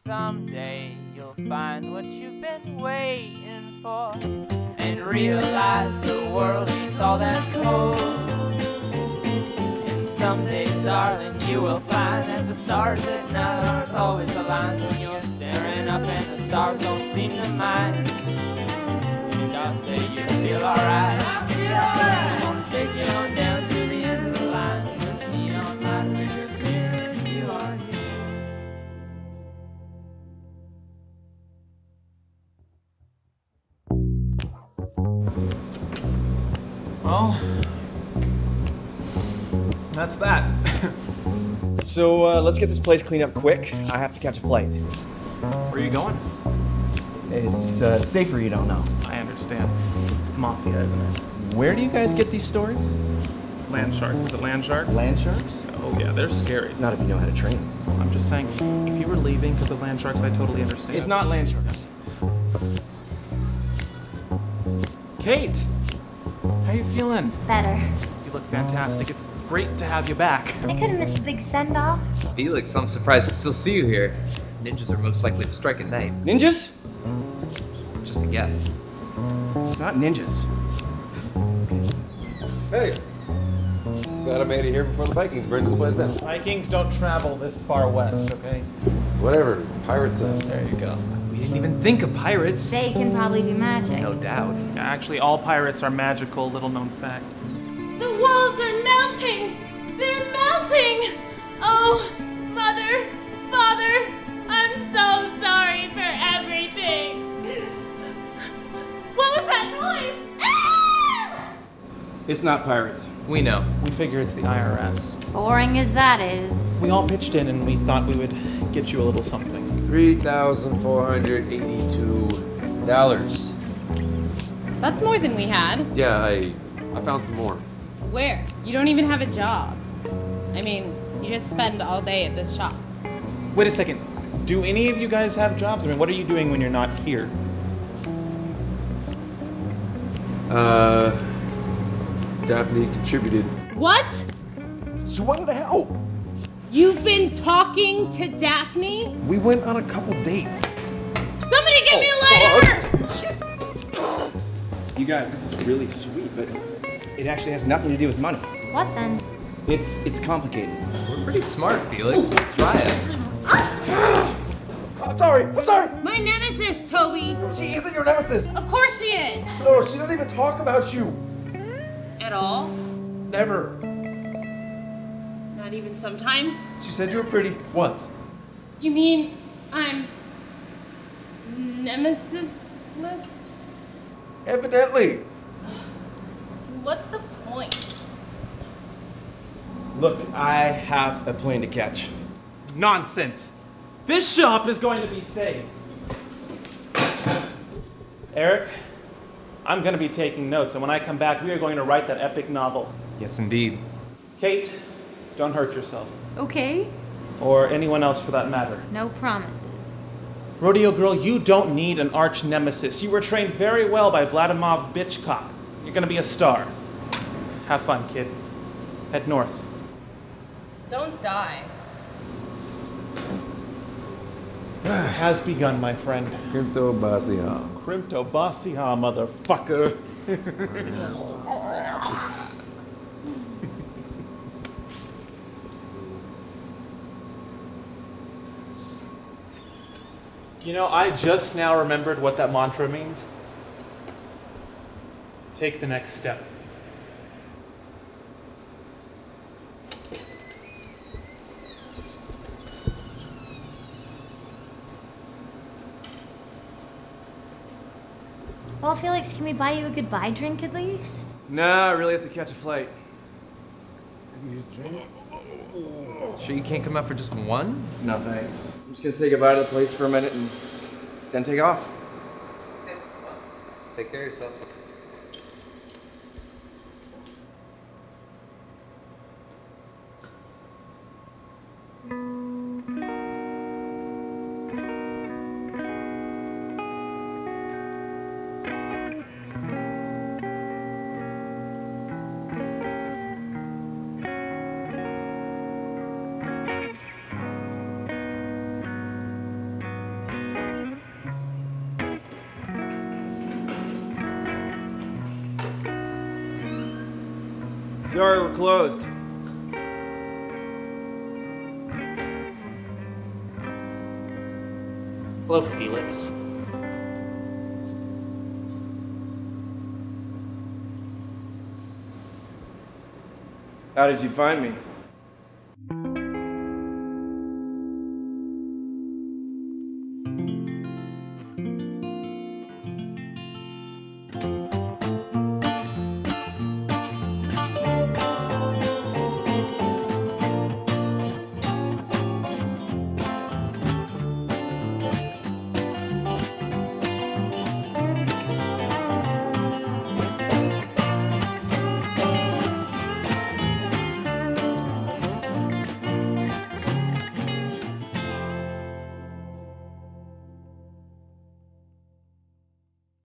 Someday you'll find what you've been waiting for and realize the world ain't all that cold. And someday, darling, you will find that the stars at night are always aligned when you're staring up and the stars don't seem to mind. And I'll say you feel alright. I feel alright. Well, that's that. So uh, let's get this place cleaned up quick. I have to catch a flight. Where are you going? It's uh, safer you don't know. I understand. It's the mafia, isn't it? Where do you guys get these stories? Land sharks. Is it land sharks? Land sharks? Oh yeah, they're scary. Not if you know how to train them. I'm just saying, if you were leaving because of land sharks, I totally understand. It's not land sharks. Kate, how you feeling? Better. You look fantastic. It's great to have you back. I could have missed the big send off. Felix, I'm surprised to still see you here. Ninjas are most likely to strike at night. Ninjas? Just a guess. It's not ninjas. Hey, glad I made it here before the Vikings burned this place down. Vikings don't travel this far west, okay? Whatever, pirates then. There you go. We didn't even think of pirates. They can probably do magic. No doubt. Actually, all pirates are magical. Little known fact. The walls are melting! They're melting! Oh, Mother, Father, I'm so sorry for everything! What was that noise? Ah! It's not pirates. We know. We figure it's the IRS. Boring as that is. We all pitched in and we thought we would get you a little something. Three thousand four hundred eighty-two dollars. That's more than we had. Yeah, I I found some more. Where? You don't even have a job. I mean, you just spend all day at this shop. Wait a second. Do any of you guys have jobs? I mean, what are you doing when you're not here? Uh, Daphne contributed. What? She wanted to help. You've been talking to Daphne? We went on a couple dates. Somebody give me a oh, lighter! You guys, this is really sweet, but it actually has nothing to do with money. What then? It's it's complicated. We're pretty smart, Felix. Try us. I'm sorry. I'm sorry. My nemesis, Toby. She isn't your nemesis. Of course she is. No, she doesn't even talk about you. At all? Never. Not even sometimes? She said you were pretty once. You mean I'm nemesisless? Evidently. What's the point? Look, I have a plane to catch. Nonsense. This shop is going to be saved. Eric, I'm going to be taking notes, and when I come back, we are going to write that epic novel. Yes, indeed. Kate, don't hurt yourself. Okay. Or anyone else for that matter. No promises. Rodeo girl, you don't need an arch nemesis. You were trained very well by Vladimir Bitchcock. You're going to be a star. Have fun, kid. Head north. Don't die. Has begun, my friend. Crypto Basia. Crypto Basia, motherfucker. you know, I just now remembered what that mantra means. Take the next step. Well, Felix, can we buy you a goodbye drink at least? No, I really have to catch a flight. Sure you can't come out for just one? No thanks. I'm just gonna say goodbye to the place for a minute and then take off. Okay. Take care of yourself. Sorry, we're closed. Hello, Felix. How did you find me?